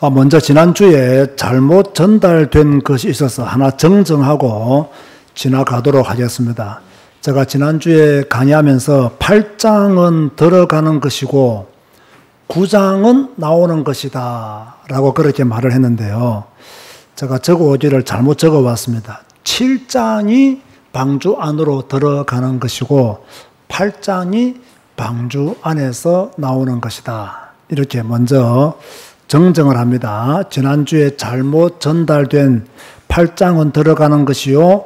아, 먼저 지난주에 잘못 전달된 것이 있어서 하나 정정하고 지나가도록 하겠습니다. 제가 지난주에 강의하면서 8장은 들어가는 것이고 9장은 나오는 것이다 라고 그렇게 말을 했는데요. 제가 적어오지를 잘못 적어왔습니다. 7장이 방주 안으로 들어가는 것이고 8장이 방주 안에서 나오는 것이다. 이렇게 먼저 정정을 합니다. 지난주에 잘못 전달된 8장은 들어가는 것이요,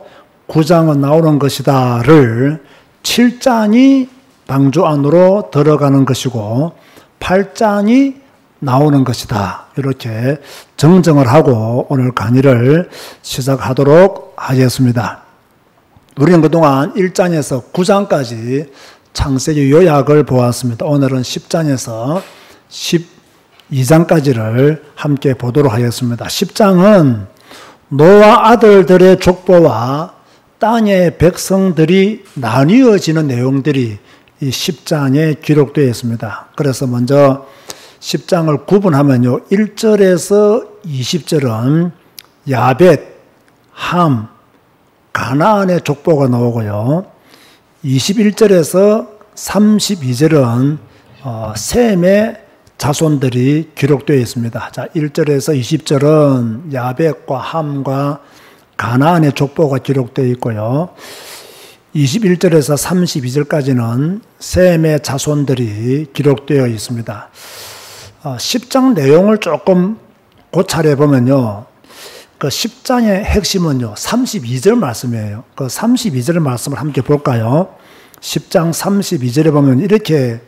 9장은 나오는 것이다를 7장이 방주 안으로 들어가는 것이고 8장이 나오는 것이다. 이렇게 정정을 하고 오늘 강의를 시작하도록 하겠습니다. 우리는 그동안 1장에서 9장까지 창세기 요약을 보았습니다. 오늘은 10장에서 12장까지를 함께 보도록 하겠습니다. 10장은 노아 아들들의 족보와 땅의 백성들이 나뉘어지는 내용들이 이 10장에 기록되어 있습니다. 그래서 먼저 10장을 구분하면요. 1절에서 20절은 야벳, 함, 가나안의 족보가 나오고요. 21절에서 32절은 어, 셈의 자손들이 기록되어 있습니다. 자, 1절에서 20절은 야벳과 함과 가나안의 족보가 기록되어 있고요. 21절에서 32절까지는 셈의 자손들이 기록되어 있습니다. 10장 어, 내용을 조금 고찰해 보면요. 그 10장의 핵심은요. 32절 말씀이에요. 그 32절 말씀을 함께 볼까요? 10장 32절에 보면 이렇게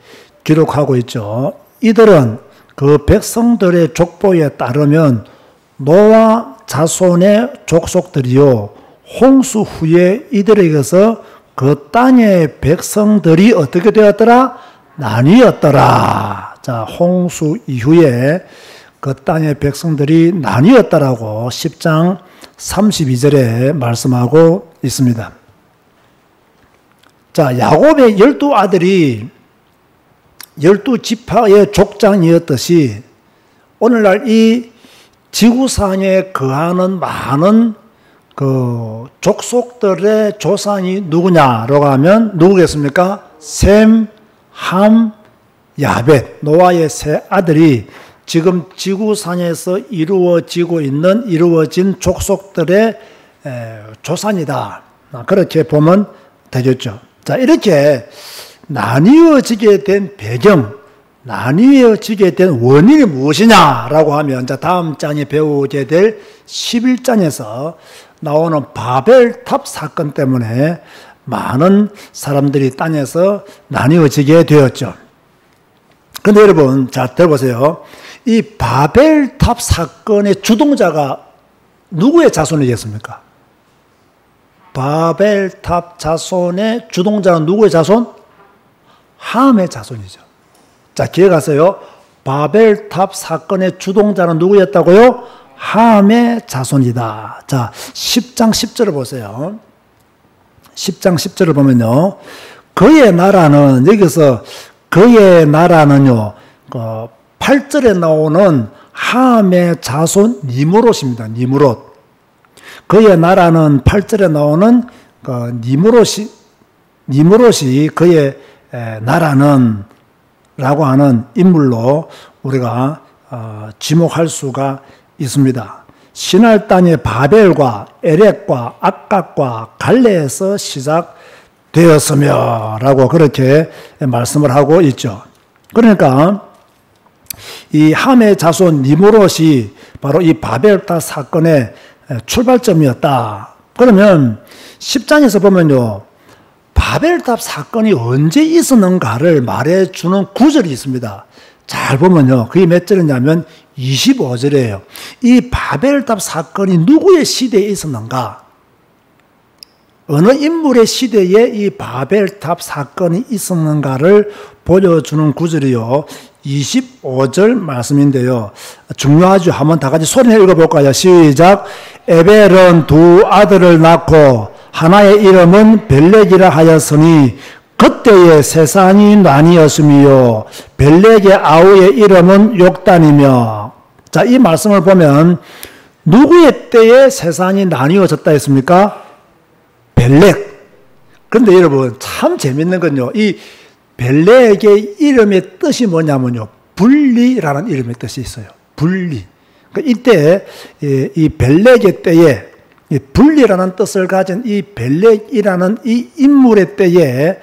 기록하고 있죠. 이들은 그 백성들의 족보에 따르면 노아 자손의 족속들이요. 홍수 후에 이들에게서 그 땅의 백성들이 어떻게 되었더라? 나뉘었더라. 자, 홍수 이후에 그 땅의 백성들이 나뉘었다라고 10장 32절에 말씀하고 있습니다. 자, 야곱의 열두 아들이 열두 지파의 족장이었듯이 오늘날 이 지구상에 거하는 많은 그 족속들의 조상이 누구냐라고 하면 누구겠습니까? 셈, 함, 야벳, 노아의 세 아들이 지금 지구상에서 이루어지고 있는 이루어진 족속들의 조산이다. 그렇게 보면 되겠죠. 자, 이렇게 나뉘어지게 된 배경, 나뉘어지게 된 원인이 무엇이냐라고 하면 자, 다음 장에 배우게 될 11장에서 나오는 바벨탑 사건 때문에 많은 사람들이 땅에서 나뉘어지게 되었죠. 근데 여러분, 자, 들어보세요. 이 바벨탑 사건의 주동자가 누구의 자손이겠습니까? 바벨탑 자손의 주동자는 누구의 자손? 함의 자손이죠. 자, 기억하세요. 바벨탑 사건의 주동자는 누구였다고요? 함의 자손이다. 자, 10장 10절을 보세요. 10장 10절을 보면요. 그의 나라는 여기서 그의 나라는요, 그 8절에 나오는 함의 자손 니무롯입니다. 니무롯. 그의 나라는 8절에 나오는 그 니무롯이, 니무롯이 그의 나라는 라고 하는 인물로 우리가 어, 지목할 수가 있습니다. 신할 땅의 바벨과 에렉과 악각과 갈레에서 시작 되었으며 라고 그렇게 말씀을 하고 있죠. 그러니까 이 함의 자손 니무롯이 바로 이 바벨탑 사건의 출발점이었다. 그러면 10장에서 보면요. 바벨탑 사건이 언제 있었는가를 말해주는 구절이 있습니다. 잘 보면요. 그게 몇 절이냐면 25절이에요. 이 바벨탑 사건이 누구의 시대에 있었는가? 어느 인물의 시대에 이 바벨탑 사건이 있었는가를 보여주는 구절이요. 25절 말씀인데요. 중요하죠. 한번 다 같이 소리내 읽어볼까요? 시작. 에벨은 두 아들을 낳고 하나의 이름은 벨렉이라 하였으니 그때의 세상이 나뉘었으며 벨렉의 아우의 이름은 욕단이며 자, 이 말씀을 보면 누구의 때에 세상이 나뉘어졌다 했습니까? 벨렉. 그런데 여러분 참 재밌는 건요. 이 벨렉의 이름의 뜻이 뭐냐면요. 분리라는 이름의 뜻이 있어요. 분리. 그러니까 이때 이 벨렉의 때에 분리라는 뜻을 가진 이 벨렉이라는 이 인물의 때에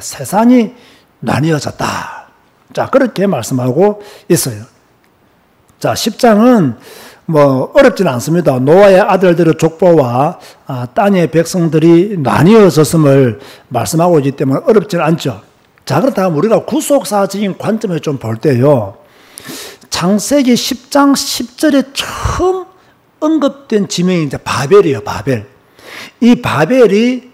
세상이 나뉘어졌다. 자, 그렇게 말씀하고 있어요. 자, 10장은 뭐 어렵지는 않습니다. 노아의 아들들의 족보와 아, 땅의 백성들이 나뉘어졌음을 말씀하고 있기 때문에 어렵지는 않죠. 자, 그렇다면 우리가 구속사적인 관점에 좀볼 때요. 창세기 10장 10절에 처음 언급된 지명이 이제 바벨이에요, 바벨. 이 바벨이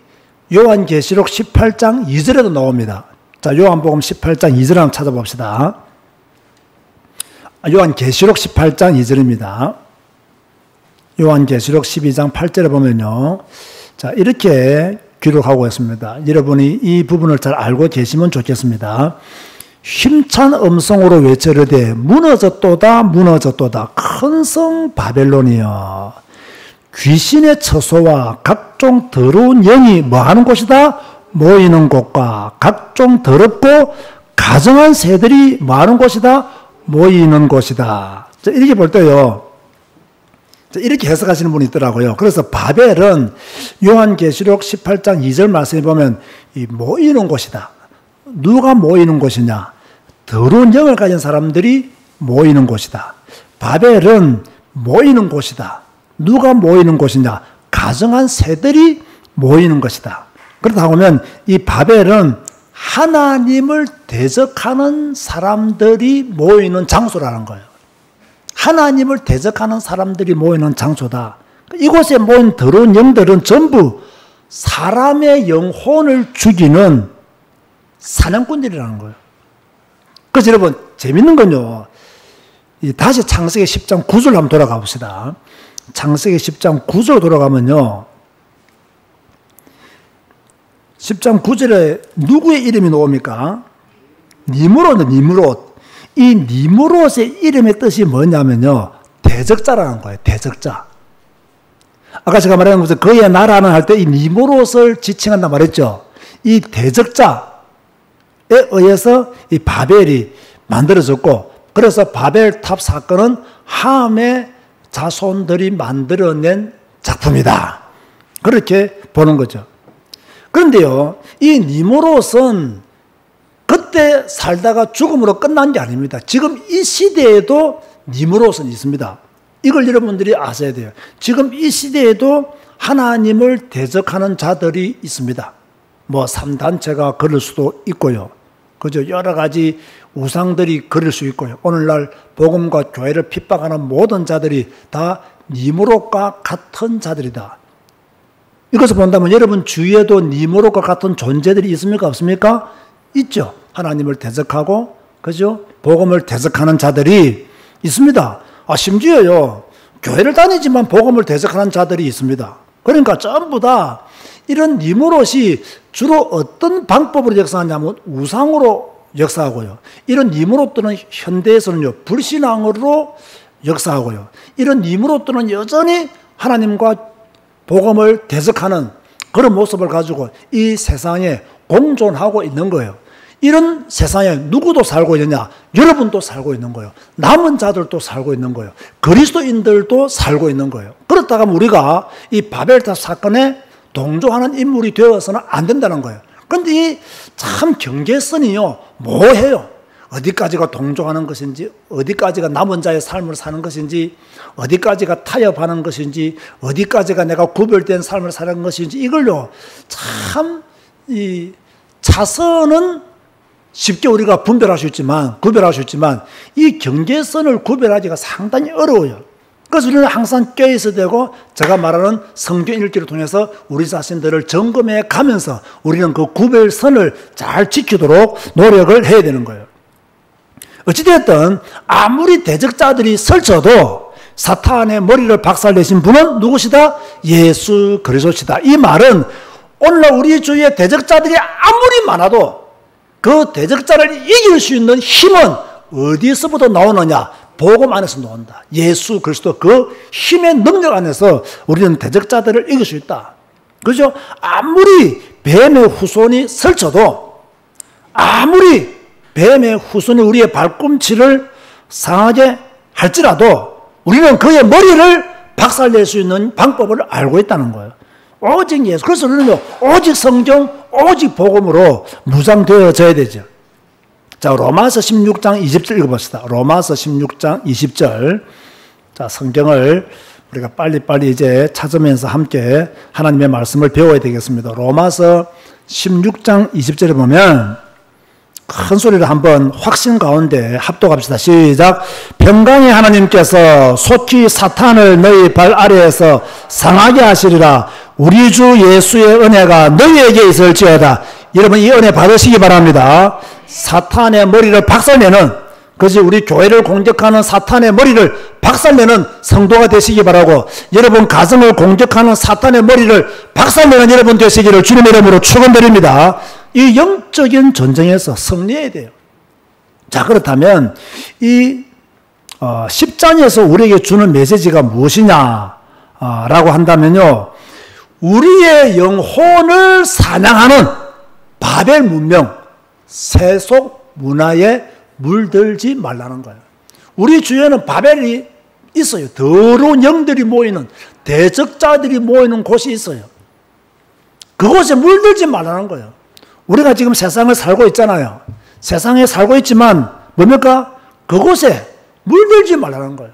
요한계시록 18장 2절에도 나옵니다. 자, 요한복음 18장 2절 한번 찾아봅시다. 아, 요한계시록 18장 2절입니다. 요한계시록 12장 8절에 보면요. 자, 이렇게 기록하고 있습니다. 여러분이 이 부분을 잘 알고 계시면 좋겠습니다. 힘찬 음성으로 외쳐르되 무너졌도다 무너졌도다 큰 성 바벨론이여 귀신의 처소와 각종 더러운 영이 뭐하는 곳이다 모이는 곳과 각종 더럽고 가정한 새들이 뭐하는 곳이다 모이는 곳이다 이렇게 볼 때요 이렇게 해석하시는 분이 있더라고요. 그래서 바벨은 요한계시록 18장 2절 말씀에 보면 이 모이는 곳이다. 누가 모이는 곳이냐? 더러운 영을 가진 사람들이 모이는 곳이다. 바벨은 모이는 곳이다. 누가 모이는 곳이냐? 가정한 새들이 모이는 것이다. 그렇다 보면 이 바벨은 하나님을 대적하는 사람들이 모이는 장소라는 거예요. 하나님을 대적하는 사람들이 모이는 장소다. 이곳에 모인 더러운 영들은 전부 사람의 영혼을 죽이는 사냥꾼들이라는 거예요. 그래서 여러분, 재밌는 건요. 다시 창세기 10장 9절 한번 돌아가 봅시다. 창세기 10장 9절 돌아가면요. 10장 9절에 누구의 이름이 나옵니까? 니무롯, 니무롯. 이 니무롯의 이름의 뜻이 뭐냐면요. 대적자라는 거예요. 대적자. 아까 제가 말한 것처럼 그의 나라는 할 때 이 니무롯을 지칭한다 말했죠. 이 대적자에 의해서 이 바벨이 만들어졌고 그래서 바벨 탑 사건은 함의 자손들이 만들어낸 작품이다. 그렇게 보는 거죠. 그런데요, 이 니므롯은 그때 살다가 죽음으로 끝난 게 아닙니다. 지금 이 시대에도 니므롯은 있습니다. 이걸 여러분들이 아셔야 돼요. 지금 이 시대에도 하나님을 대적하는 자들이 있습니다. 뭐 3단체가 그럴 수도 있고요. 그죠? 여러 가지 우상들이 그럴 수 있고요. 오늘날 복음과 교회를 핍박하는 모든 자들이 다 니무롯과 같은 자들이다. 이것을 본다면 여러분 주위에도 니무롯과 같은 존재들이 있습니까? 없습니까? 있죠. 하나님을 대적하고, 그죠? 복음을 대적하는 자들이 있습니다. 아, 심지어요, 교회를 다니지만 복음을 대적하는 자들이 있습니다. 그러니까 전부 다 이런 니무롯이 주로 어떤 방법으로 역사하냐면 우상으로 역사하고요. 이런 니무롯들은 현대에서는요, 불신앙으로 역사하고요. 이런 니무롯들은 여전히 하나님과 복음을 대적하는 그런 모습을 가지고 이 세상에 공존하고 있는 거예요. 이런 세상에 누구도 살고 있느냐? 여러분도 살고 있는 거예요. 남은 자들도 살고 있는 거예요. 그리스도인들도 살고 있는 거예요. 그렇다가 우리가 이 바벨탑 사건에 동조하는 인물이 되어서는 안 된다는 거예요. 그런데 이참 경계선이요, 뭐해요? 어디까지가 동조하는 것인지, 어디까지가 남은 자의 삶을 사는 것인지, 어디까지가 타협하는 것인지, 어디까지가 내가 구별된 삶을 사는 것인지, 이걸요, 참, 이, 차선은 쉽게 우리가 분별할 수 있지만, 구별할 수 있지만, 이 경계선을 구별하기가 상당히 어려워요. 그래서 우리는 항상 껴있어야 되고, 제가 말하는 성경 읽기를 통해서 우리 자신들을 점검해 가면서 우리는 그 구별선을 잘 지키도록 노력을 해야 되는 거예요. 어찌되었든, 아무리 대적자들이 설쳐도 사탄의 머리를 박살내신 분은 누구시다? 예수 그리스도시다. 이 말은 오늘날 우리 주위에 대적자들이 아무리 많아도 그 대적자를 이길 수 있는 힘은 어디서부터 나오느냐? 복음 안에서 나온다. 예수 그리스도 그 힘의 능력 안에서 우리는 대적자들을 이길 수 있다. 그죠? 아무리 뱀의 후손이 설쳐도 아무리 뱀의 후손이 우리의 발꿈치를 상하게 할지라도 우리는 그의 머리를 박살낼 수 있는 방법을 알고 있다는 거예요. 오직 예수. 그래서 우리는 오직 성경, 오직 복음으로 무장되어져야 되죠. 자, 로마서 16장 20절 읽어봅시다. 로마서 16장 20절. 자, 성경을 우리가 빨리빨리 이제 찾으면서 함께 하나님의 말씀을 배워야 되겠습니다. 로마서 16장 20절에 보면 큰 소리를 한번 확신 가운데 합독합시다. 시작. 평강의 하나님께서 속히 사탄을 너희 발 아래에서 상하게 하시리라. 우리 주 예수의 은혜가 너희에게 있을지어다. 여러분 이 은혜 받으시기 바랍니다. 사탄의 머리를 박살내는 그것이 우리 교회를 공격하는 사탄의 머리를 박살내는 성도가 되시기 바라고 여러분 가정을 공격하는 사탄의 머리를 박살내는 여러분 되시기를 주님의 이름으로 축원드립니다. 이 영적인 전쟁에서 승리해야 돼요. 자, 그렇다면 이 어, 10장에서 우리에게 주는 메시지가 무엇이냐 어, 라고 한다면요. 우리의 영혼을 사냥하는 바벨 문명, 세속 문화에 물들지 말라는 거예요. 우리 주위에는 바벨이 있어요. 더러운 영들이 모이는 대적자들이 모이는 곳이 있어요. 그곳에 물들지 말라는 거예요. 우리가 지금 세상을 살고 있잖아요. 세상에 살고 있지만 뭡니까? 그곳에 물들지 말라는 거예요.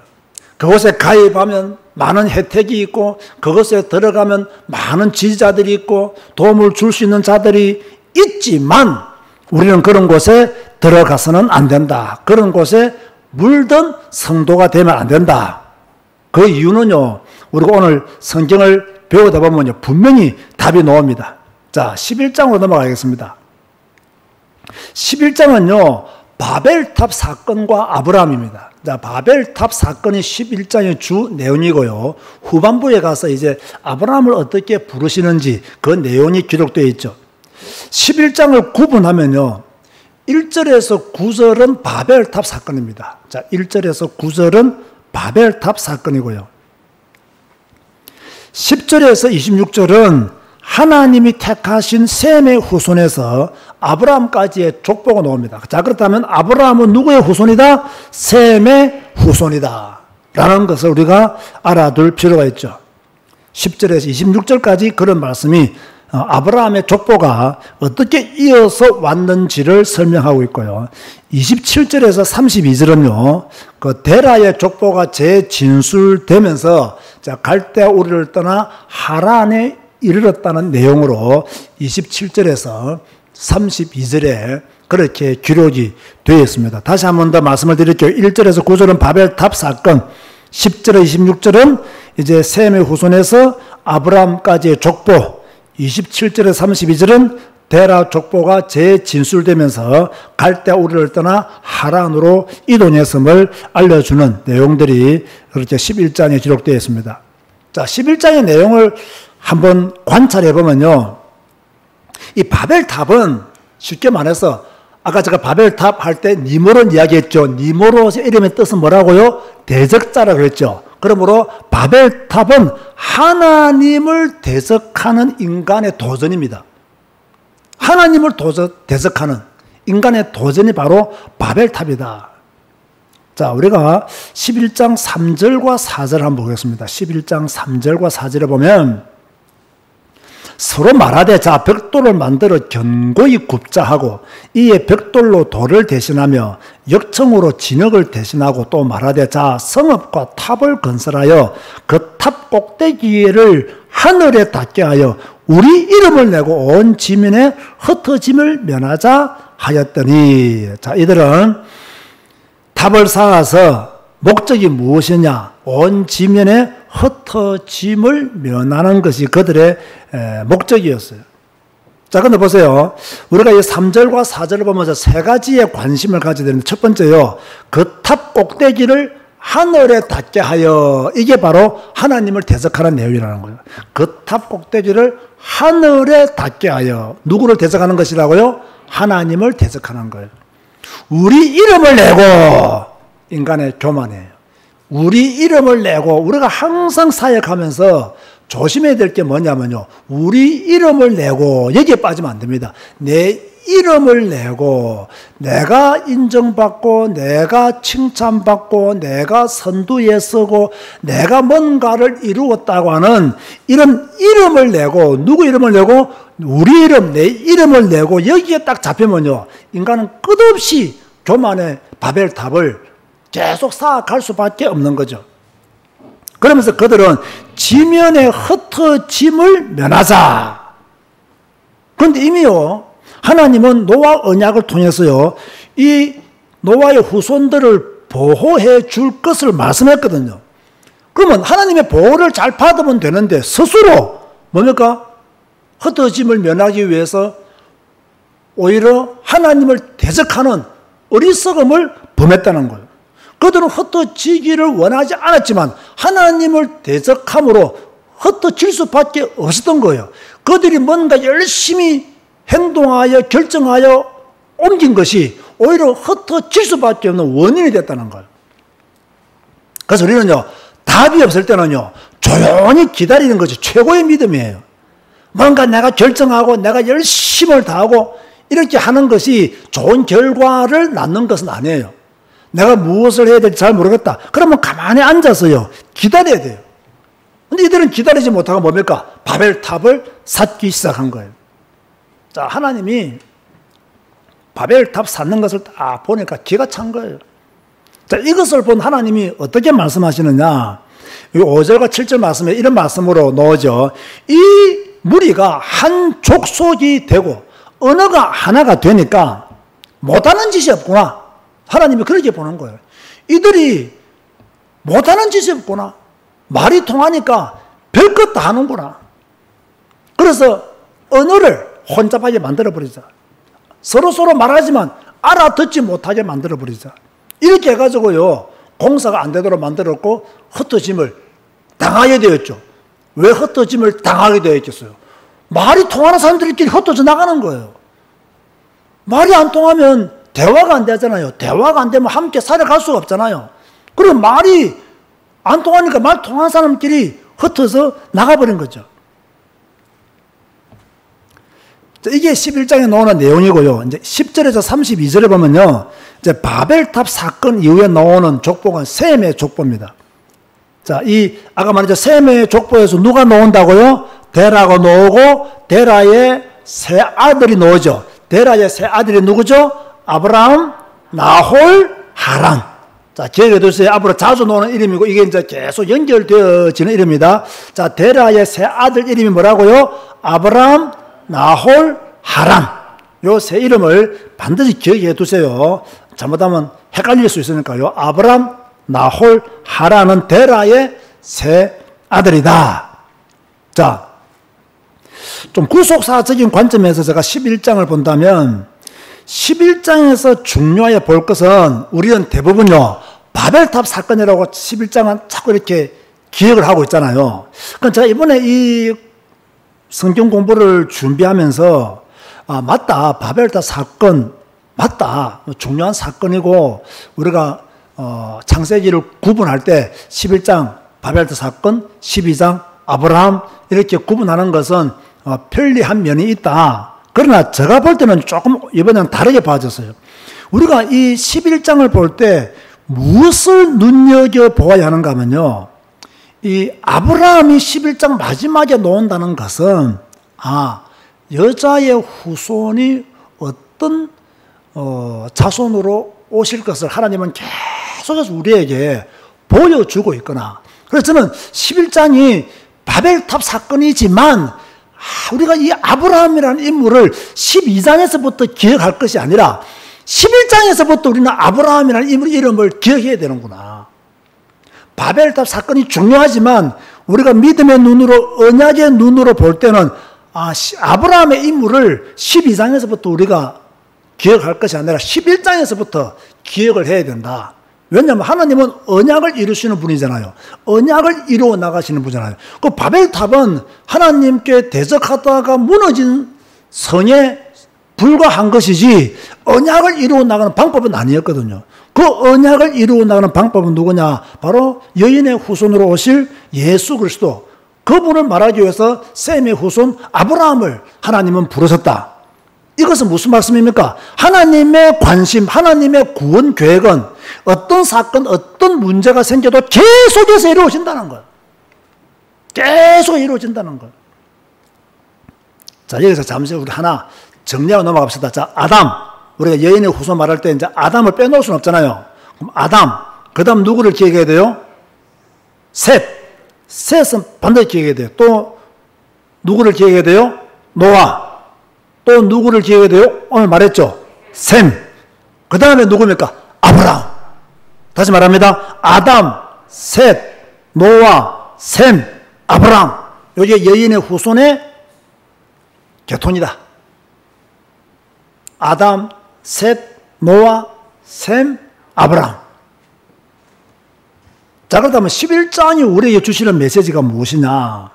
그곳에 가입하면 많은 혜택이 있고 그것에 들어가면 많은 지지자들이 있고 도움을 줄 수 있는 자들이 있지만 우리는 그런 곳에 들어가서는 안 된다. 그런 곳에 물든 성도가 되면 안 된다. 그 이유는요, 우리가 오늘 성경을 배우다 보면요, 분명히 답이 나옵니다. 자, 11장으로 넘어가겠습니다. 11장은요, 바벨탑 사건과 아브라함입니다. 자, 바벨탑 사건이 11장의 주 내용이고요. 후반부에 가서 이제 아브라함을 어떻게 부르시는지 그 내용이 기록되어 있죠. 11장을 구분하면요. 1절에서 9절은 바벨탑 사건입니다. 자, 1절에서 9절은 바벨탑 사건이고요. 10절에서 26절은 하나님이 택하신 셈의 후손에서 아브라함까지의 족보가 나옵니다. 자, 그렇다면 아브라함은 누구의 후손이다? 셈의 후손이다. 라는 것을 우리가 알아둘 필요가 있죠. 10절에서 26절까지 그런 말씀이 어, 아브라함의 족보가 어떻게 이어서 왔는지를 설명하고 있고요. 27절에서 32절은요, 그 데라의 족보가 재진술되면서 갈대 우리를 떠나 하란에 이르렀다는 내용으로 27절에서 32절에 그렇게 기록이 되어 있습니다. 다시 한 번 더 말씀을 드릴게요. 1절에서 9절은 바벨탑 사건, 10절, 26절은 이제 셈의 후손에서 아브라함까지의 족보, 27절에 32절은 데라 족보가 재진술되면서 갈대 우리를 떠나 하란으로 이동했음을 알려주는 내용들이 그렇게 11장에 기록되어 있습니다. 자, 11장의 내용을 한번 관찰해 보면요. 이 바벨탑은 쉽게 말해서 아까 제가 바벨탑 할 때 니모론 이야기했죠. 니모롯의 이름의 뜻은 뭐라고요? 대적자라고 했죠. 그러므로 바벨탑은 하나님을 대적하는 인간의 도전입니다. 하나님을 도전, 대적하는 인간의 도전이 바로 바벨탑이다. 자, 우리가 11장 3절과 4절 한번 보겠습니다. 11장 3절과 4절에 보면 서로 말하되 자 벽돌을 만들어 견고히 굽자 하고 이에 벽돌로 돌을 대신하며 역청으로 진흙을 대신하고 또 말하되 자 성읍과 탑을 건설하여 그 탑 꼭대기를 하늘에 닿게 하여 우리 이름을 내고 온 지면에 흩어짐을 면하자 하였더니. 자 이들은 탑을 쌓아서 목적이 무엇이냐 온 지면에 흩어짐을 면하는 것이 그들의 목적이었어요. 자, 근데 보세요. 우리가 이 3절과 4절을 보면서 세 가지의 관심을 가져야 되는데 첫 번째요. 그 탑 꼭대기를 하늘에 닿게 하여 이게 바로 하나님을 대적하는 내용이라는 거예요. 그 탑 꼭대기를 하늘에 닿게 하여 누구를 대적하는 것이라고요? 하나님을 대적하는 거예요. 우리 이름을 내고 인간의 교만이에요. 우리 이름을 내고 우리가 항상 사역하면서 조심해야 될 게 뭐냐면요. 우리 이름을 내고 여기에 빠지면 안 됩니다. 내 이름을 내고 내가 인정받고 내가 칭찬받고 내가 선두에 서고 내가 뭔가를 이루었다고 하는 이런 이름을 내고 누구 이름을 내고 우리 이름 내 이름을 내고 여기에 딱 잡히면요. 인간은 끝없이 교만의 바벨탑을 계속 쌓아갈 수밖에 없는 거죠. 그러면서 그들은 지면에 흩어짐을 면하자. 그런데 이미요, 하나님은 노아 언약을 통해서요, 이 노아의 후손들을 보호해 줄 것을 말씀했거든요. 그러면 하나님의 보호를 잘 받으면 되는데 스스로 뭡니까? 흩어짐을 면하기 위해서 오히려 하나님을 대적하는 어리석음을 범했다는 거예요. 그들은 흩어지기를 원하지 않았지만 하나님을 대적함으로 흩어질 수밖에 없었던 거예요. 그들이 뭔가 열심히 행동하여 결정하여 옮긴 것이 오히려 흩어질 수밖에 없는 원인이 됐다는 거예요. 그래서 우리는요, 답이 없을 때는요, 조용히 기다리는 것이 최고의 믿음이에요. 뭔가 내가 결정하고 내가 열심을 다하고 이렇게 하는 것이 좋은 결과를 낳는 것은 아니에요. 내가 무엇을 해야 될지 잘 모르겠다. 그러면 가만히 앉아서요. 기다려야 돼요. 근데 이들은 기다리지 못하고 뭡니까? 바벨탑을 쌓기 시작한 거예요. 자, 하나님이 바벨탑 쌓는 것을 딱 보니까 기가 찬 거예요. 자, 이것을 본 하나님이 어떻게 말씀하시느냐? 5절과 7절 말씀에 이런 말씀으로 넣어져. 이 무리가 한 족속이 되고 언어가 하나가 되니까 못하는 짓이 없구나. 하나님이 그렇게 보는 거예요. 이들이 못하는 짓이 없구나. 말이 통하니까 별것 다 하는구나. 그래서 언어를 혼잡하게 만들어버리자. 서로서로 말하지만 알아듣지 못하게 만들어버리자. 이렇게 해가지고요, 공사가 안 되도록 만들었고, 흩어짐을 당하게 되었죠. 왜 흩어짐을 당하게 되었겠어요? 말이 통하는 사람들끼리 흩어져 나가는 거예요. 말이 안 통하면 대화가 안 되잖아요. 대화가 안 되면 함께 살아갈 수가 없잖아요. 그럼 말이 안 통하니까 말 통한 사람끼리 흩어서 나가버린 거죠. 이게 11장에 나오는 내용이고요. 이제 10절에서 32절에 보면요. 이제 바벨탑 사건 이후에 나오는 족보가 셈의 족보입니다. 자, 이, 아까 말했죠. 셈의 족보에서 누가 나온다고요? 데라가 나오고, 데라의 세 아들이 나오죠. 데라의 세 아들이 누구죠? 아브라함, 나홀, 하란. 자, 기억해 두세요. 앞으로 자주 나오는 이름이고, 이게 이제 계속 연결되어지는 이름입니다. 자, 데라의 세 아들 이름이 뭐라고요? 아브라함, 나홀, 하란. 요세 이름을 반드시 기억해 두세요. 잘못하면 헷갈릴 수 있으니까요. 아브라함, 나홀, 하란은 데라의 세 아들이다. 자, 좀 구속사적인 관점에서 제가 11장을 본다면 11장에서 중요하게 볼 것은 우리는 대부분요, 바벨탑 사건이라고 11장은 자꾸 이렇게 기억을 하고 있잖아요. 그럼 제가 이번에 이 성경 공부를 준비하면서, 아, 맞다. 바벨탑 사건, 맞다. 중요한 사건이고, 우리가, 어, 창세기를 구분할 때 11장 바벨탑 사건, 12장 아브라함, 이렇게 구분하는 것은 어, 편리한 면이 있다. 그러나 제가 볼 때는 조금 이번에는 다르게 봐졌어요. 우리가 이 11장을 볼 때 무엇을 눈여겨보아야 하는가 하면요. 이 아브라함이 11장 마지막에 놓은다는 것은 아, 여자의 후손이 어떤 어, 자손으로 오실 것을 하나님은 계속해서 우리에게 보여주고 있거나 그래서 저는 11장이 바벨탑 사건이지만 아, 우리가 이 아브라함이라는 인물을 12장에서부터 기억할 것이 아니라 11장에서부터 우리는 아브라함이라는 인물 이름을 기억해야 되는구나. 바벨탑 사건이 중요하지만 우리가 믿음의 눈으로 언약의 눈으로 볼 때는 아, 아브라함의 인물을 12장에서부터 우리가 기억할 것이 아니라 11장에서부터 기억을 해야 된다. 왜냐하면 하나님은 언약을 이루시는 분이잖아요. 언약을 이루어 나가시는 분이잖아요. 그 바벨탑은 하나님께 대적하다가 무너진 성에 불과한 것이지 언약을 이루어 나가는 방법은 아니었거든요. 그그 언약을 이루어 나가는 방법은 누구냐? 바로 여인의 후손으로 오실 예수 그리스도. 그분을 말하기 위해서 셈의 후손 아브라함을 하나님은 부르셨다. 이것은 무슨 말씀입니까? 하나님의 관심, 하나님의 구원 계획은 어떤 사건, 어떤 문제가 생겨도 계속해서 이루어진다는 거예요. 계속 이루어진다는 거예요. 자, 여기서 잠시 우리 하나 정리하고 넘어갑시다. 자, 아담. 우리가 여인의 후손 말할 때 이제 아담을 빼놓을 수는 없잖아요. 그럼 아담. 그 다음 누구를 기억해야 돼요? 셋. 셋은 반드시 기억해야 돼요. 또 누구를 기억해야 돼요? 노아. 또 누구를 기억해야 돼요? 오늘 말했죠? 셈. 그 다음에 누굽니까? 아브라함. 다시 말합니다. 아담, 셋, 노아, 셈, 아브라함. 여기 여인의 후손의 개톤이다. 아담, 셋, 노아, 셈, 아브라함. 자, 그렇다면 11장이 우리에게 주시는 메시지가 무엇이냐?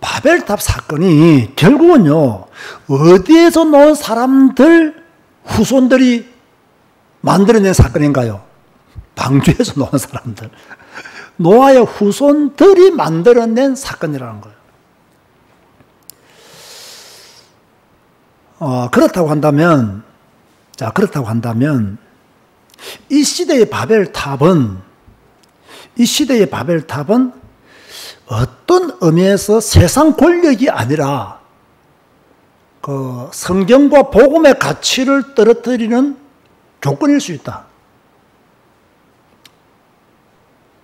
바벨탑 사건이 결국은요, 어디에서 놓은 사람들, 후손들이 만들어낸 사건인가요? 방주에서 놓은 사람들. 노아의 후손들이 만들어낸 사건이라는 거예요. 어, 그렇다고 한다면, 자, 그렇다고 한다면, 이 시대의 바벨탑은, 이 시대의 바벨탑은 어떤 의미에서 세상 권력이 아니라 그 성경과 복음의 가치를 떨어뜨리는 조건일 수 있다.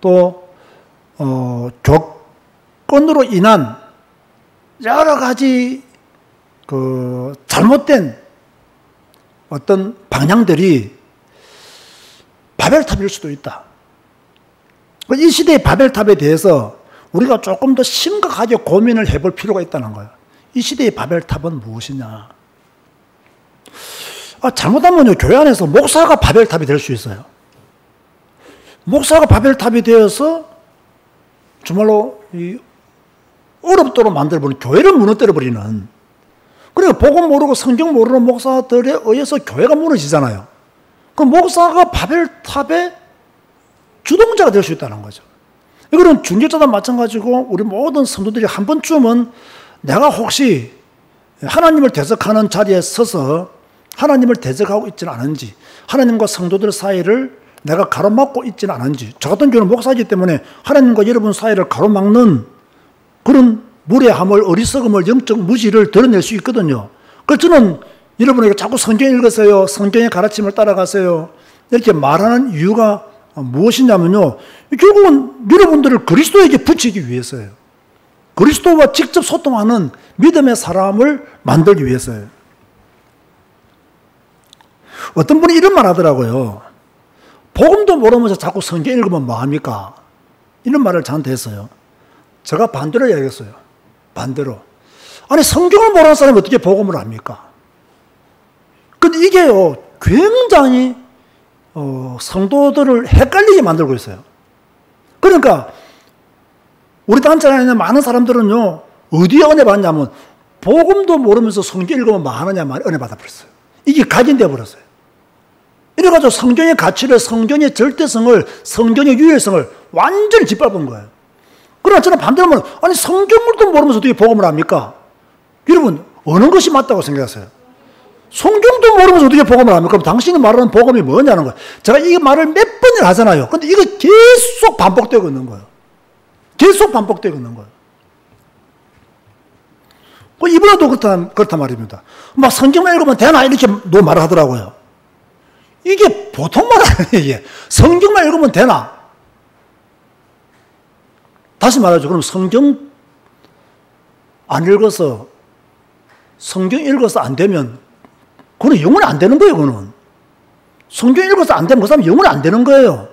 또, 어, 조건으로 인한 여러 가지 그 잘못된 어떤 방향들이 바벨탑일 수도 있다. 이 시대의 바벨탑에 대해서 우리가 조금 더 심각하게 고민을 해볼 필요가 있다는 거예요. 이 시대의 바벨탑은 무엇이냐? 아, 잘못하면요, 교회 안에서 목사가 바벨탑이 될 수 있어요. 목사가 바벨탑이 되어서 정말로 이 어렵도록 만들어버리는 교회를 무너뜨려버리는 그리고 복음 모르고 성경 모르는 목사들에 의해서 교회가 무너지잖아요. 그 목사가 바벨탑의 주동자가 될 수 있다는 거죠. 이거는 중개자도 마찬가지고 우리 모든 성도들이 한 번쯤은 내가 혹시 하나님을 대적하는 자리에 서서 하나님을 대적하고 있지는 않은지 하나님과 성도들 사이를 내가 가로막고 있지는 않은지 저 같은 경우는 목사이기 때문에 하나님과 여러분 사이를 가로막는 그런 무례함을 어리석음을 영적 무지를 드러낼 수 있거든요. 그래서 저는 여러분에게 자꾸 성경 읽으세요. 성경의 가르침을 따라가세요. 이렇게 말하는 이유가 무엇이냐면요. 결국은 여러분들을 그리스도에게 붙이기 위해서예요. 그리스도와 직접 소통하는 믿음의 사람을 만들기 위해서예요. 어떤 분이 이런 말 하더라고요. 복음도 모르면서 자꾸 성경 읽으면 뭐합니까? 이런 말을 저한테 했어요. 제가 반대로 이야기했어요. 반대로. 아니, 성경을 모르는 사람이 어떻게 복음을 합니까? 근데 이게요, 굉장히, 어, 성도들을 헷갈리게 만들고 있어요. 그러니까, 우리 단체 안에 많은 사람들은요, 어디에 은혜 받냐면, 복음도 모르면서 성경 읽으면 뭐 하느냐 말 은혜 받아버렸어요. 이게 각인돼 버렸어요. 이래가지고 성경의 가치를, 성경의 절대성을, 성경의 유일성을 완전히 짓밟은 거예요. 그러나 저는 반대로 하면, 아니, 성경물도 모르면서 어떻게 복음을 합니까? 여러분, 어느 것이 맞다고 생각하세요? 성경도 모르면서 어떻게 복음을 합니까? 그럼 당신이 말하는 복음이 뭐냐는 거예요. 제가 이 말을 몇 번을 하잖아요. 근데 이거 계속 반복되고 있는 거예요. 계속 반복되고 있는 거예요. 그 이번에도 그렇다, 그렇다 말입니다. 막 성경만 읽으면 되나? 이렇게 너 말을 하더라고요. 이게 보통 말 아니에요, 이게. 성경만 읽으면 되나? 다시 말하죠. 그럼 성경 안 읽어서, 성경 읽어서 안 되면, 그건 영원히 안 되는 거예요, 그거는. 성경 읽어서 안 되면 그 사람 영원히 안 되는 거예요.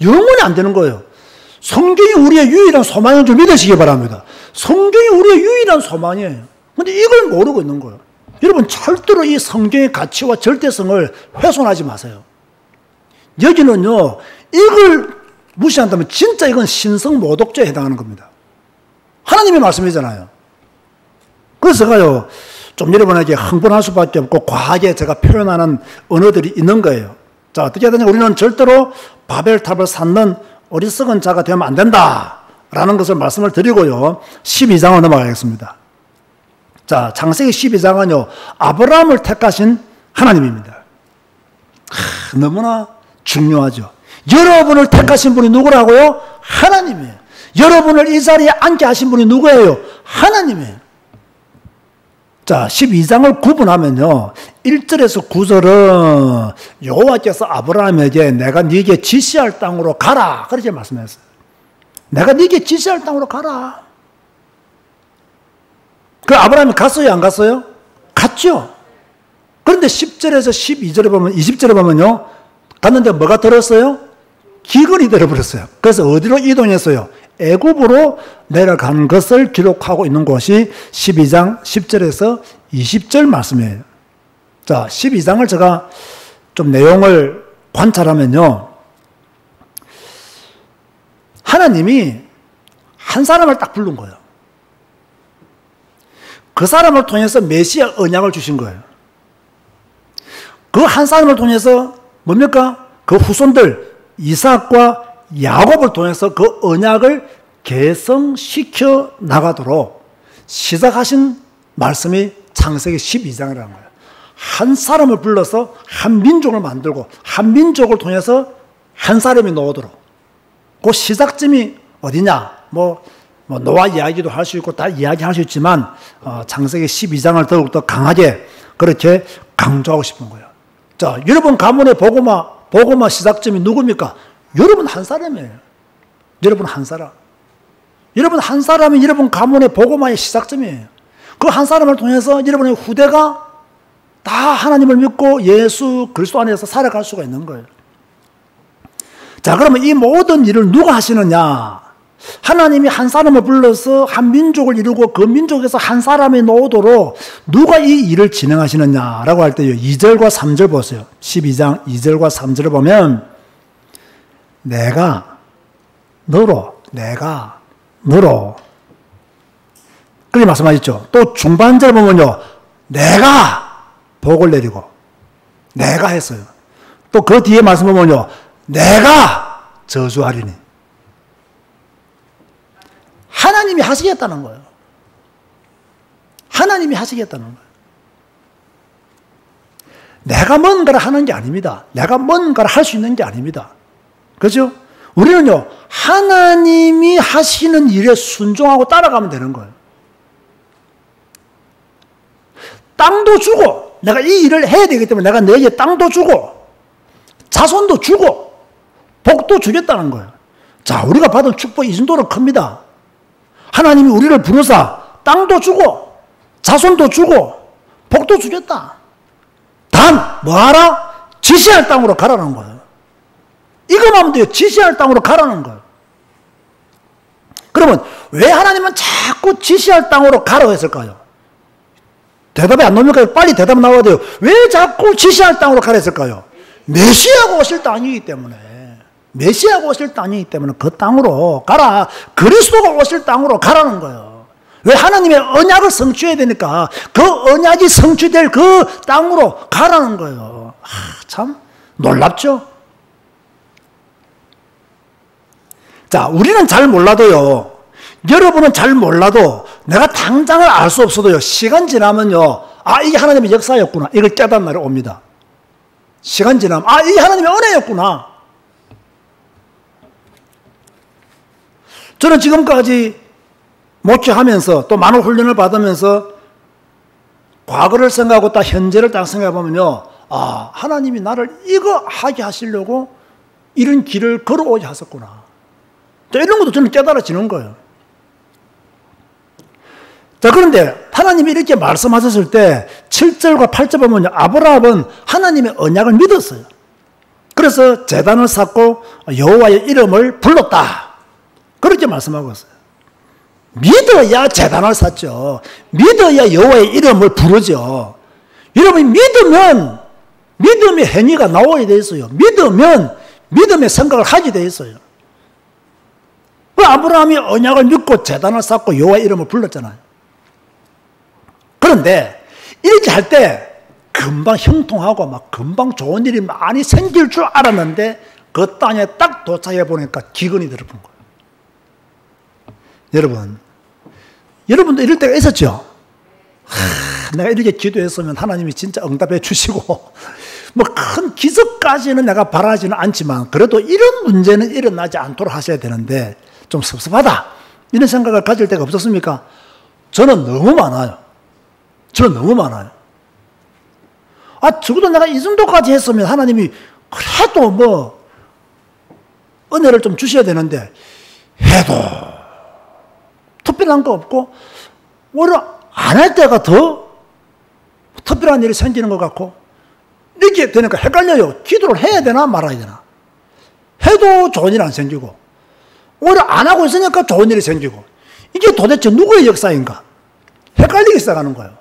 영원히 안 되는 거예요. 성경이 우리의 유일한 소망인 줄 믿으시기 바랍니다. 성경이 우리의 유일한 소망이에요. 근데 이걸 모르고 있는 거예요. 여러분, 절대로 이 성경의 가치와 절대성을 훼손하지 마세요. 여기는요, 이걸 무시한다면 진짜 이건 신성 모독죄에 해당하는 겁니다. 하나님의 말씀이잖아요. 그래서 제가요, 좀 여러분에게 흥분할 수밖에 없고 과하게 제가 표현하는 언어들이 있는 거예요. 자, 어떻게 하든지 우리는 절대로 바벨탑을 쌓는 어리석은 자가 되면 안 된다. 라는 것을 말씀을 드리고요. 12장을 넘어가겠습니다. 자, 창세기 12장은요, 아브라함을 택하신 하나님입니다. 하, 너무나 중요하죠. 여러분을 택하신 분이 누구라고요? 하나님이에요. 여러분을 이 자리에 앉게 하신 분이 누구예요? 하나님이에요. 자, 12장을 구분하면요. 1절에서 9절은 여호와께서 아브라함에게 내가 네게 지시할 땅으로 가라. 그렇게 말씀했어요. 내가 네게 지시할 땅으로 가라. 그 아브라함이 갔어요, 안 갔어요? 갔죠. 그런데 10절에서 12절에 보면 20절에 보면요. 갔는데 뭐가 들었어요? 기근이 들어버렸어요. 그래서 어디로 이동했어요? 애굽으로 내려간 것을 기록하고 있는 것이 12장 10절에서 20절 말씀이에요. 자, 12장을 제가 좀 내용을 관찰하면요. 하나님이 한 사람을 딱 부른 거예요. 그 사람을 통해서 메시아 언약을 주신 거예요. 그 한 사람을 통해서 뭡니까? 그 후손들 이삭과 야곱을 통해서 그 언약을 개성시켜 나가도록 시작하신 말씀이 창세기 12장이라는 거예요. 한 사람을 불러서 한 민족을 만들고 한 민족을 통해서 한 사람이 나오도록 그 시작점이 어디냐? 뭐, 뭐 노아 이야기도 할 수 있고 다 이야기할 수 있지만 어, 창세기 12장을 더욱더 강하게 그렇게 강조하고 싶은 거예요. 자, 여러분 가문의 보고마 보고마 시작점이 누굽니까? 여러분 한 사람이에요. 여러분 한 사람. 여러분 한 사람이 여러분 가문의 보고마의 시작점이에요. 그 한 사람을 통해서 여러분의 후대가 다 하나님을 믿고 예수 그리스도 안에서 살아갈 수가 있는 거예요. 자, 그러면 이 모든 일을 누가 하시느냐? 하나님이 한 사람을 불러서 한 민족을 이루고 그 민족에서 한 사람이 나오도록 누가 이 일을 진행하시느냐라고 할 때요. 2절과 3절 보세요. 12장 2절과 3절을 보면 내가 너로 내가 너로 그렇게 말씀하셨죠. 또 중반절 보면요. 내가 복을 내리고 내가 했어요. 또 그 뒤에 말씀 보면요. 내가 저주하리니 하나님이 하시겠다는 거예요. 하나님이 하시겠다는 거예요. 내가 뭔가를 하는 게 아닙니다. 내가 뭔가를 할 수 있는 게 아닙니다. 그죠? 우리는요, 하나님이 하시는 일에 순종하고 따라가면 되는 거예요. 땅도 주고, 내가 이 일을 해야 되기 때문에 내가 너에게 땅도 주고, 자손도 주고, 복도 주겠다는 거예요. 자, 우리가 받은 축복 이 정도로 큽니다. 하나님이 우리를 부르사 땅도 주고, 자손도 주고, 복도 주겠다. 단, 뭐 하라? 지시할 땅으로 가라는 거예요. 이것만 하면 돼요. 지시할 땅으로 가라는 거예요. 그러면 왜 하나님은 자꾸 지시할 땅으로 가라고 했을까요? 대답이 안 나옵니까? 빨리 대답 나와야 돼요. 왜 자꾸 지시할 땅으로 가라 했을까요? 메시아가 오실 땅이기 때문에. 메시아가 오실 땅이기 때문에 그 땅으로 가라. 그리스도가 오실 땅으로 가라는 거예요. 왜 하나님의 언약을 성취해야 되니까 그 언약이 성취될 그 땅으로 가라는 거예요. 아, 참 놀랍죠? 자, 우리는 잘 몰라도요. 여러분은 잘 몰라도 내가 당장을 알 수 없어도요. 시간 지나면요. 아, 이게 하나님의 역사였구나. 이걸 깨닫는 날이 옵니다. 시간 지나면 아, 이게 하나님의 은혜였구나. 저는 지금까지 목회하면서 또 많은 훈련을 받으면서 과거를 생각하고 딱 현재를 딱 생각해 보면요. 아, 하나님이 나를 이거 하게 하시려고 이런 길을 걸어오게 하셨구나. 자, 이런 것도 저는 깨달아지는 거예요. 자, 그런데 하나님이 이렇게 말씀하셨을 때 7절과 8절 보면 아브라함은 하나님의 언약을 믿었어요. 그래서 재단을 쌓고 여호와의 이름을 불렀다. 그렇게 말씀하고 있어요. 믿어야 재단을 쌓죠. 믿어야 여호와의 이름을 부르죠. 여러분이 믿으면 믿음의 행위가 나오게 돼 있어요. 믿으면 믿음의 생각을 하게 돼 있어요. 그 아브라함이 언약을 믿고 재단을 쌓고 여호와 이름을 불렀잖아요. 그런데 이렇게 할 때 금방 형통하고 막 금방 좋은 일이 많이 생길 줄 알았는데 그 땅에 딱 도착해 보니까 기근이 들어본 거예요. 여러분, 여러분도 이럴 때가 있었죠? 하, 내가 이렇게 기도했으면 하나님이 진짜 응답해 주시고, 뭐 큰 기적까지는 내가 바라지는 않지만, 그래도 이런 문제는 일어나지 않도록 하셔야 되는데, 좀 섭섭하다. 이런 생각을 가질 때가 없었습니까? 저는 너무 많아요. 저는 너무 많아요. 아, 적어도 내가 이 정도까지 했으면 하나님이 그래도 뭐, 은혜를 좀 주셔야 되는데, 해도 특별한 거 없고, 오히려 안 할 때가 더 특별한 일이 생기는 것 같고, 이렇게 되니까 헷갈려요. 기도를 해야 되나 말아야 되나. 해도 좋은 일 안 생기고, 오히려 안 하고 있으니까 좋은 일이 생기고, 이게 도대체 누구의 역사인가? 헷갈리기 시작하는 거예요.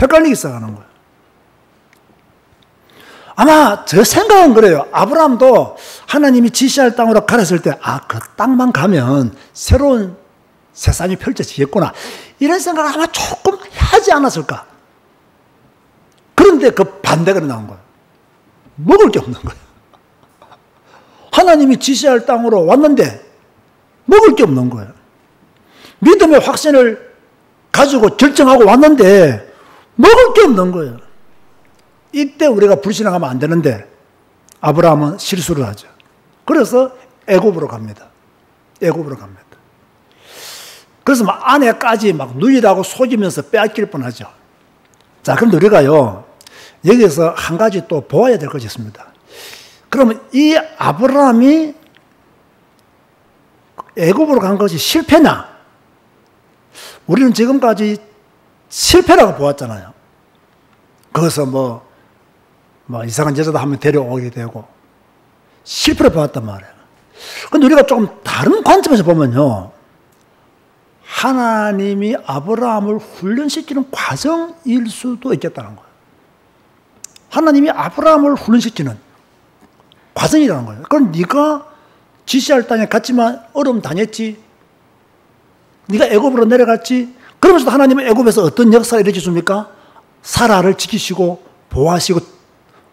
헷갈리기 시작하는 거예요. 아마 저 생각은 그래요. 아브라함도 하나님이 지시할 땅으로 가렸을 때, 아, 그 땅만 가면 새로운 세상이 펼쳐지겠구나. 이런 생각을 아마 조금 하지 않았을까. 그런데 그 반대가 나온 거예요. 먹을 게 없는 거예요. 하나님이 지시할 땅으로 왔는데 먹을 게 없는 거예요. 믿음의 확신을 가지고 결정하고 왔는데 먹을 게 없는 거예요. 이때 우리가 불신앙하면 안 되는데 아브라함은 실수를 하죠. 그래서 애굽으로 갑니다. 애굽으로 갑니다. 그래서 막 아내까지 막 누이라고 속이면서 빼앗길 뻔하죠. 자, 그런데 우리가요 여기서 한 가지 또 보아야 될 것이 있습니다. 그러면 이 아브라함이 애굽으로 간 것이 실패나? 우리는 지금까지 실패라고 보았잖아요. 거기서 뭐, 뭐 이상한 여자도 한번 데려오게 되고 실패를 보았단 말이에요. 근데 우리가 조금 다른 관점에서 보면요. 하나님이 아브라함을 훈련시키는 과정일 수도 있겠다는 거예요. 하나님이 아브라함을 훈련시키는 과정이라는 거예요. 그럼 네가 지시할 땅에 갔지만 어려움 당했지. 네가 애굽으로 내려갔지. 그러면서도 하나님은 애굽에서 어떤 역사를 일으켜 줍니까? 사라를 지키시고 보호하시고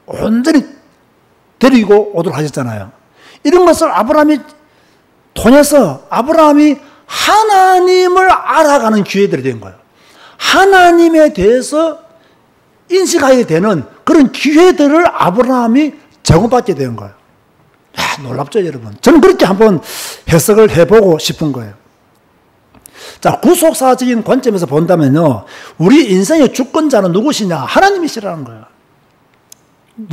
온전히 데리고 오도록 하셨잖아요. 이런 것을 아브라함이 통해서 아브라함이 하나님을 알아가는 기회들이 된 거예요. 하나님에 대해서 인식하게 되는 그런 기회들을 아브라함이 제공받게 된 거예요. 야, 놀랍죠, 여러분? 저는 그렇게 한번 해석을 해보고 싶은 거예요. 자, 구속사적인 관점에서 본다면요, 우리 인생의 주권자는 누구시냐? 하나님이시라는 거예요.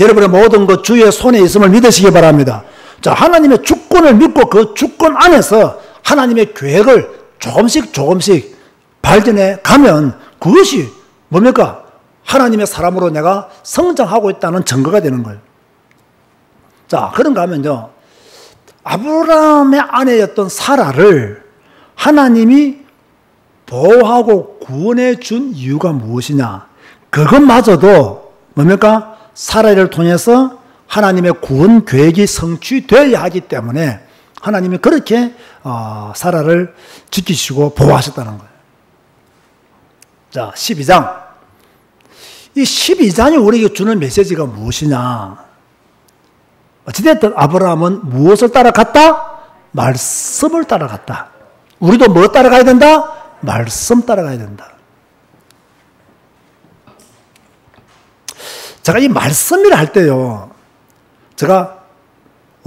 여러분의 모든 것 주의 손에 있음을 믿으시기 바랍니다. 자, 하나님의 주권을 믿고 그 주권 안에서 하나님의 계획을 조금씩 조금씩 발전해 가면 그것이 뭡니까? 하나님의 사람으로 내가 성장하고 있다는 증거가 되는 거예요. 자, 그런가 하면요. 아브라함의 아내였던 사라를 하나님이 보호하고 구원해 준 이유가 무엇이냐? 그것마저도 뭡니까? 사라를 통해서 하나님의 구원 계획이 성취되어야 하기 때문에 하나님이 그렇게 어, 사라를 지키시고 보호하셨다는 거예요. 자, 12장. 이 12장이 우리에게 주는 메시지가 무엇이냐? 어찌됐든 아브라함은 무엇을 따라갔다? 말씀을 따라갔다. 우리도 뭐 따라가야 된다? 말씀 따라가야 된다. 제가 이 말씀이라 할 때요, 제가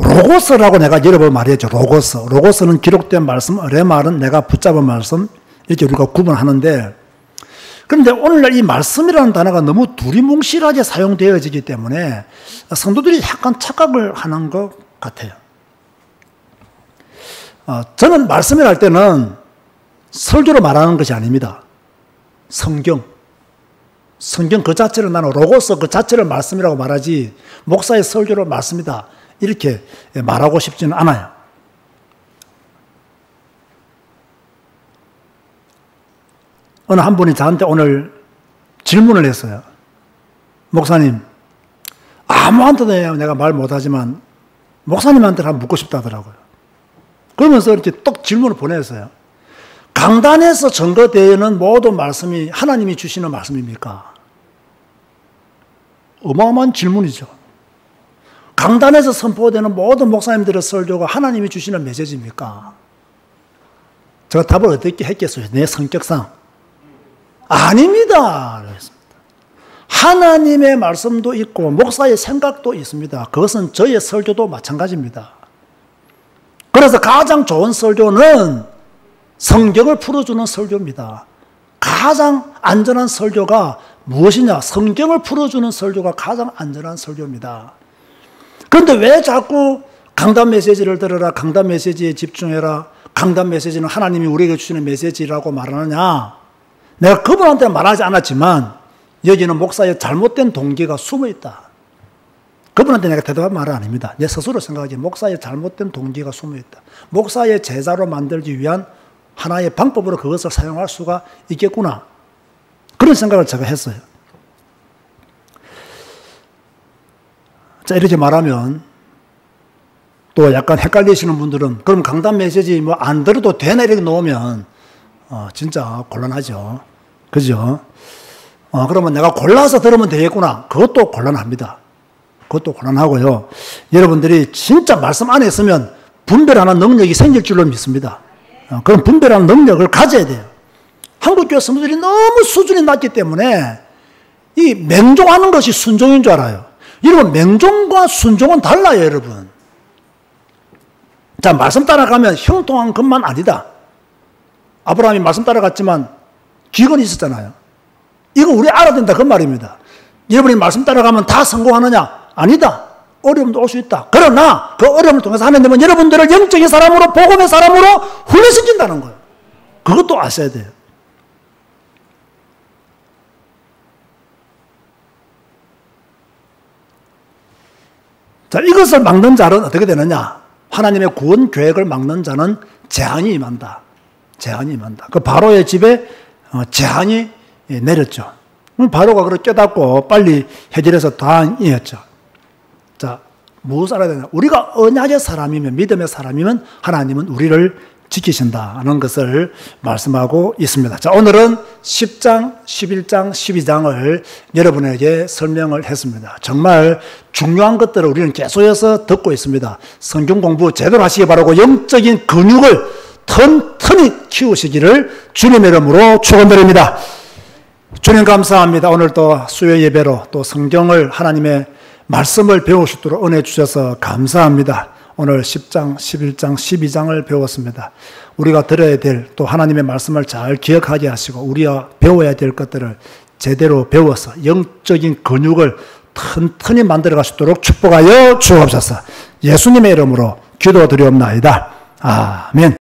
로고스라고 내가 여러 번 말했죠. 로고스. 로고스는 기록된 말씀, 레말은 내가 붙잡은 말씀, 이렇게 우리가 구분하는데, 그런데 오늘날 이 말씀이라는 단어가 너무 두리뭉실하게 사용되어지기 때문에 성도들이 약간 착각을 하는 것 같아요. 어, 저는 말씀을 할 때는 설교로 말하는 것이 아닙니다. 성경. 성경 그 자체를 나는 로고스 그 자체를 말씀이라고 말하지 목사의 설교로 말씀이다. 이렇게 말하고 싶지는 않아요. 어느 한 분이 저한테 오늘 질문을 했어요. 목사님, 아무한테도 내가 말 못하지만 목사님한테 한번 묻고 싶다더라고요. 그러면서 이렇게 똑 질문을 보냈어요. 강단에서 증거되는 모든 말씀이 하나님이 주시는 말씀입니까? 어마어마한 질문이죠. 강단에서 선포되는 모든 목사님들의 설교가 하나님이 주시는 메시지입니까? 제가 답을 어떻게 했겠어요? 내 성격상. 아닙니다. 하나님의 말씀도 있고 목사의 생각도 있습니다. 그것은 저의 설교도 마찬가지입니다. 그래서 가장 좋은 설교는 성경을 풀어주는 설교입니다. 가장 안전한 설교가 무엇이냐? 성경을 풀어주는 설교가 가장 안전한 설교입니다. 그런데 왜 자꾸 강단 메시지를 들어라, 강단 메시지에 집중해라, 강단 메시지는 하나님이 우리에게 주시는 메시지라고 말하느냐? 내가 그분한테 말하지 않았지만 여기는 목사의 잘못된 동기가 숨어 있다. 그분한테 내가 대답한 말은 아닙니다. 내 스스로 생각하기 목사의 잘못된 동기가 숨어 있다. 목사의 제자로 만들기 위한 하나의 방법으로 그것을 사용할 수가 있겠구나. 그런 생각을 제가 했어요. 자, 이렇게 말하면 또 약간 헷갈리시는 분들은 그럼 강단 메시지 뭐 안 들어도 되나 이렇게 놓으면 어, 진짜 곤란하죠. 그죠? 어, 그러면 내가 골라서 들으면 되겠구나. 그것도 곤란합니다. 그것도 곤란하고요. 여러분들이 진짜 말씀 안에 있으면 분별하는 능력이 생길 줄로 믿습니다. 어, 그런 분별하는 능력을 가져야 돼요. 한국 교회 성도들이 너무 수준이 낮기 때문에 이 맹종하는 것이 순종인 줄 알아요. 여러분, 맹종과 순종은 달라요, 여러분. 자, 말씀 따라가면 형통한 것만 아니다. 아브라함이 말씀 따라갔지만 기근이 있었잖아요. 이거 우리 알아야 된다. 그 말입니다. 여러분이 말씀 따라가면 다 성공하느냐? 아니다. 어려움도 올 수 있다. 그러나 그 어려움을 통해서 하나님은 여러분들을 영적인 사람으로, 복음의 사람으로 훈련시킨다는 거예요. 그것도 아셔야 돼요. 자, 이것을 막는 자는 어떻게 되느냐? 하나님의 구원 계획을 막는 자는 재앙이 임한다. 재앙이 임한다. 그 바로의 집에 어, 재앙이 내렸죠. 바로가 그걸 깨닫고 빨리 해질에서 당이었죠. 자, 무엇을 알아야 되냐? 우리가 언약의 사람이면, 믿음의 사람이면 하나님은 우리를 지키신다는 것을 말씀하고 있습니다. 자, 오늘은 10장, 11장, 12장을 여러분에게 설명을 했습니다. 정말 중요한 것들을 우리는 계속해서 듣고 있습니다. 성경 공부 제대로 하시기 바라고 영적인 근육을 튼튼히 키우시기를 주님의 이름으로 축원드립니다. 주님 감사합니다. 오늘 또 수요 예배로 또 성경을 하나님의 말씀을 배우시도록 은혜 주셔서 감사합니다. 오늘 10장, 11장, 12장을 배웠습니다. 우리가 들어야 될 또 하나님의 말씀을 잘 기억하게 하시고 우리가 배워야 될 것들을 제대로 배워서 영적인 근육을 튼튼히 만들어 가시도록 축복하여 주옵소서. 예수님의 이름으로 기도드리옵나이다. 아멘.